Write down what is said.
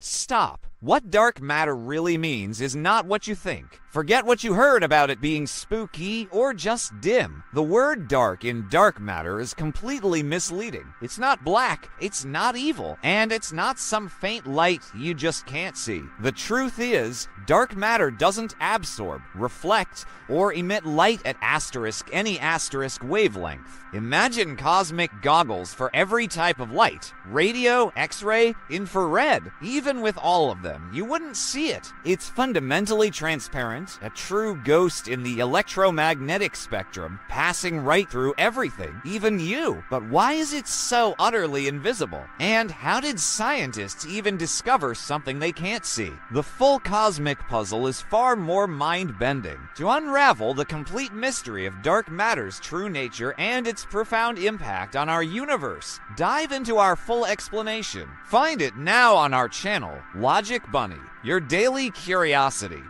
Stop. What dark matter really means is not what you think. Forget what you heard about it being spooky or just dim. The word dark in dark matter is completely misleading. It's not black, it's not evil, and it's not some faint light you just can't see. The truth is, dark matter doesn't absorb, reflect, or emit light at asterisk any asterisk wavelength. Imagine cosmic goggles for every type of light radio, X ray, infrared. Even with all of them, you wouldn't see it. It's fundamentally transparent, a true ghost in the electromagnetic spectrum, passing right through everything, even you. But why is it so utterly invisible? And how did scientists even discover something they can't see? The full cosmic puzzle is far more mind bending. To unravel the complete mystery of dark matter's true nature and its profound impact on our universe, dive into our full explanation. Find it now on our channel, Logic Bunny, your daily curiosity.